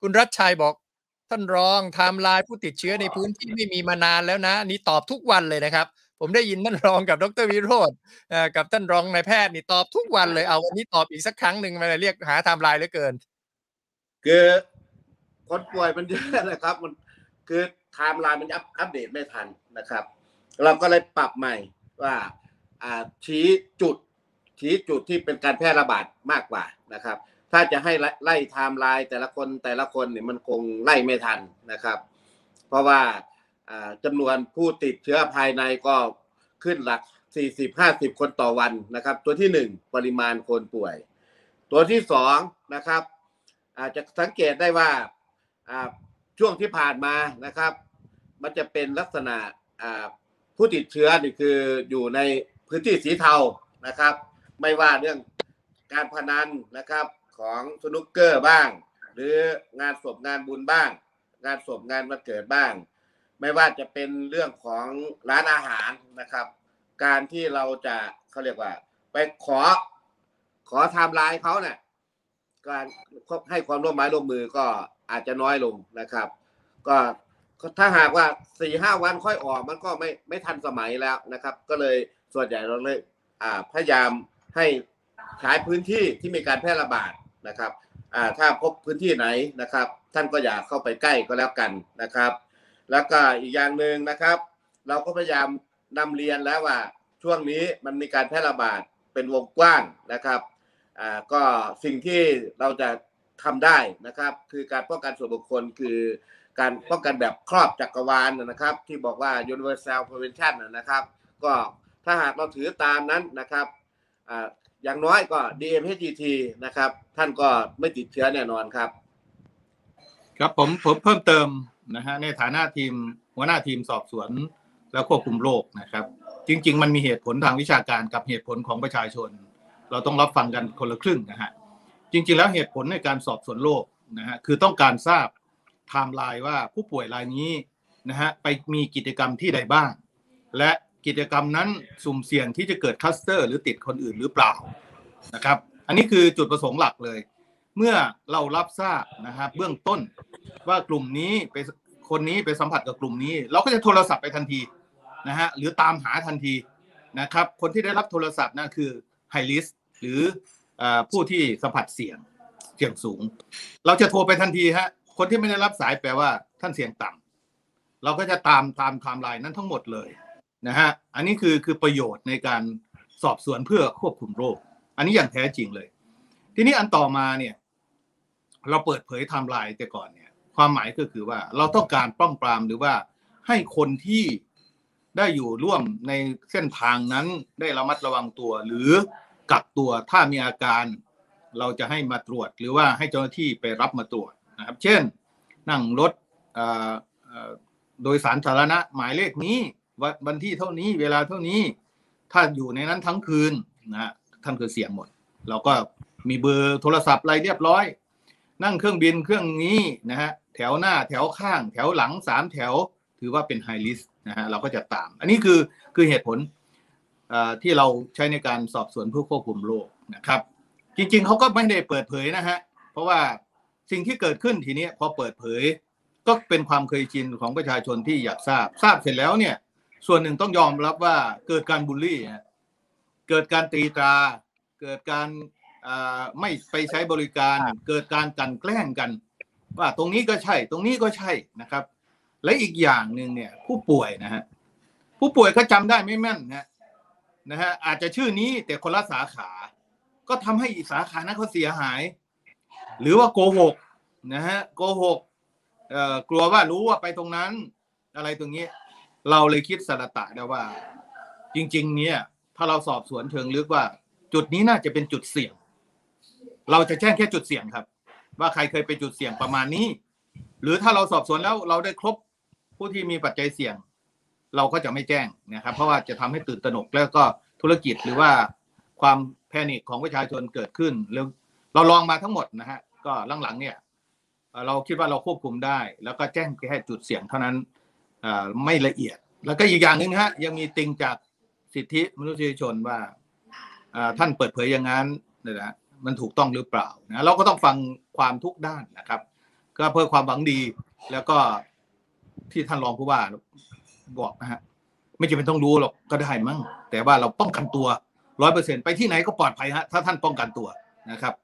คุณรัชชัยบอก ท่านรองไทม์ไลน์ผู้ติดเชื้อในพื้นที่ไม่มีมานานแล้วนะ นี่ตอบทุกวันเลยนะครับ ผมได้ยินท่านรองกับดรวิโรธกับท่านรองนายแพทย์นี่ตอบทุกวันเลยเอาวันนี้ตอบอีกสักครั้งหนึ่งมาเรียกหาไทม์ไลน์เหลือเกิน คือคนป่วยมันเยอะนะครับ มันคือไทม์ไลน์มันอัปเดตไม่ทันนะครับ เราก็เลยปรับใหม่ว่าอ่าชี้จุดชี้จุดที่เป็นการแพร่ระบาดมากกว่านะครับ ถ้าจะให้ไล่ไทม์ไลน์แต่ละคนแต่ละคนเนี่ยมันคงไล่ไม่ทันนะครับ เพราะว่าจำนวนผู้ติดเชื้อภายในก็ขึ้นหลัก 40-50 คนต่อวันนะครับ ตัวที่ 1 ปริมาณคนป่วย ตัวที่2นะครับ อาจจะสังเกตได้ว่าช่วงที่ผ่านมานะครับ มันจะเป็นลักษณะผู้ติดเชื้อนี่คืออยู่ในพื้นที่สีเทานะครับ ไม่ว่าเรื่องการพนันนะครับ ของสนุกเกอร์บ้าง หรืองานศพงานบุญบ้าง งานศพงานวันเกิดบ้าง ไม่ว่าจะเป็นเรื่องของร้านอาหารนะครับ การที่เราจะเขาเรียกว่า ไปขอขอไทม์ไลน์เขาเนี่ยการให้ความร่วมไม้ร่วมมือก็อาจจะน้อยลงนะครับ ก็ถ้าหากว่าสี่ห้าวันค่อยออกมันก็ไม่ไม่ทันสมัยแล้วนะครับ ก็เลยส่วนใหญ่เราเลยพยายามให้ใช้พื้นที่ที่มีการแพร่ระบาด นะครับถ้าพบพื้นที่ไหนนะครับ ท่านก็อย่าเข้าไปใกล้ก็แล้วกันนะครับ แล้วก็อีกอย่างหนึ่งนะครับ เราก็พยายามนำเรียนแล้วว่าช่วงนี้มันมีการแพร่ระบาดเป็นวงกว้างนะครับก็สิ่งที่เราจะทำได้นะครับ คือการป้องกันส่วนบุคคลคือการป้องกันแบบครอบจักรวาลนะครับ ที่บอกว่า universal prevention นะครับ ก็ถ้าหากเราถือตามนั้นนะครับ อย่างน้อยก็ DMHGT นะครับ ท่านก็ไม่ติดเชื้อแน่นอนครับ ครับผมผมเพิ่มเติมนะฮะในฐานะทีมหัวหน้าทีมสอบสวนและควบคุมโรคนะครับ จริง ๆ มันมีเหตุผลทางวิชาการกับเหตุผลของประชาชน เราต้องรับฟังกันคนละครึ่งนะฮะจริง ๆ แล้วเหตุผลในการสอบสวนโรคนะฮะคือต้องการทราบไทม์ไลน์ว่าผู้ป่วยรายนี้นะฮะไปมีกิจกรรมที่ใดบ้าง และ กิจกรรมนั้นสุ่มเสี่ยงที่จะเกิดคลัสเตอร์ หรือติดคนอื่นหรือเปล่านะครับ อันนี้คือจุดประสงค์หลักเลย เมื่อเรารับทราบนะครับเบื้องต้นว่ากลุ่มนี้ไปคนนี้ไปสัมผัสกับกลุ่มนี้ เราก็จะโทรศัพท์ไปทันทีนะฮะหรือตามหาทันทีนะครับ คนที่ได้รับโทรศัพท์นั่นคือ high risk หรือผู้ที่สัมผัสเสี่ยงเสี่ยงสูง เราจะโทรไปทันทีฮะคนที่ไม่ได้รับสายแปลว่าท่านเสี่ยงต่ำเราก็จะตามตามไทม์ไลน์นั้นทั้งหมดเลย นะฮะอันนี้คือคือประโยชน์ในการสอบสวนเพื่อควบคุมโรค อันนี้อย่างแท้จริงเลย ทีนี้อันต่อมาเนี่ย เราเปิดเผยไทม์ไลน์แต่ก่อนเนี่ย ความหมายก็คือว่าเราต้องการป้องปรามหรือว่าให้คนที่ได้อยู่ร่วมในเส้นทางนั้นได้ระมัดระวังตัว หรือกักตัวถ้ามีอาการ เราจะให้มาตรวจ หรือว่าให้เจ้าหน้าที่ไปรับมาตรวจนะครับ เช่น นั่งรถโดยสารสาธารณะหมายเลขนี้ วันที่เท่านี้เวลาเท่านี้ ถ้าอยู่ในนั้นทั้งคืนนะท่านคือเสี่ยงหมด เราก็มีเบอร์โทรศัพท์อะไรเรียบร้อย นั่งเครื่องบินเครื่องนี้นะฮะแถวหน้าแถวข้าง แถวหลังสามแถว ถือว่าเป็นไฮลิสนะฮะเราก็จะตาม อันนี้คือคือเหตุผลที่เราใช้ในการสอบสวนเพื่อควบคุมโรคนะครับ จริงๆเขาก็ไม่ได้เปิดเผยนะฮะเพราะว่าสิ่งที่เกิดขึ้นทีนี้พอเปิดเผย ก็เป็นความเคยชินของประชาชนที่อยากทราบทราบเสร็จแล้วเนี่ย ส่วนหนึ่งต้องยอมรับว่าเกิดการบูลลี่เกิดการตีตรา เกิดการไม่ไปใช้บริการ เกิดการกันแกล้งกัน ว่าตรงนี้ก็ใช่ ตรงนี้ก็ใช่นะครับ และอีกอย่างหนึ่งเนี่ยผู้ป่วยนะฮะผู้ป่วยเขาจาได้ไม่แม่นนะนะฮะอาจจะชื่อนี้แต่คนละสาขา ก็ทำให้อีกสาขานั้นเขาเสียหาย หรือว่าโกหกนะฮะโกหกเอ่อกลัวว่ารู้ว่าไปตรงนั้น อะไรตรงนี้ เราเลยคิดสารตะได้ว่า จริง ๆ เนี่ย ถ้าเราสอบสวนเชิงลึกว่า จุดนี้น่าจะเป็นจุดเสี่ยง เราจะแจ้งแค่จุดเสี่ยงครับ ว่าใครเคยไปจุดเสี่ยงประมาณนี้ หรือถ้าเราสอบสวนแล้วเราได้ครบผู้ที่มีปัจจัยเสี่ยง เราก็จะไม่แจ้งนะครับ เพราะว่าจะทำให้ตื่นตระหนกแล้วก็ธุรกิจหรือว่าความแพนิคของประชาชนเกิดขึ้นแล้วเราลองมาทั้งหมดนะฮะก็หลังๆเนี่ยเราคิดว่าเราควบคุมได้ แล้วก็แจ้งแค่จุดเสี่ยงเท่านั้น ไม่ละเอียด แล้วก็อีกอย่างหนึ่งนะฮะยังมีติงจากสิทธิมนุษยชนว่าท่านเปิดเผยอย่างนั้นนะมันถูกต้องหรือเปล่านะเราก็ต้องฟังความทุกด้านนะครับ ก็เพื่อความหวังดีแล้วก็ที่ท่านรองผู้ว่าบอกนะฮะไม่จำเป็นต้องรู้หรอกก็ได้มั้งแต่ว่าเราป้องกันตัวร้อยเปอร์เซ็นไปที่ไหนก็ปลอดภัยฮะถ้าท่านป้องกันตัวนะครับ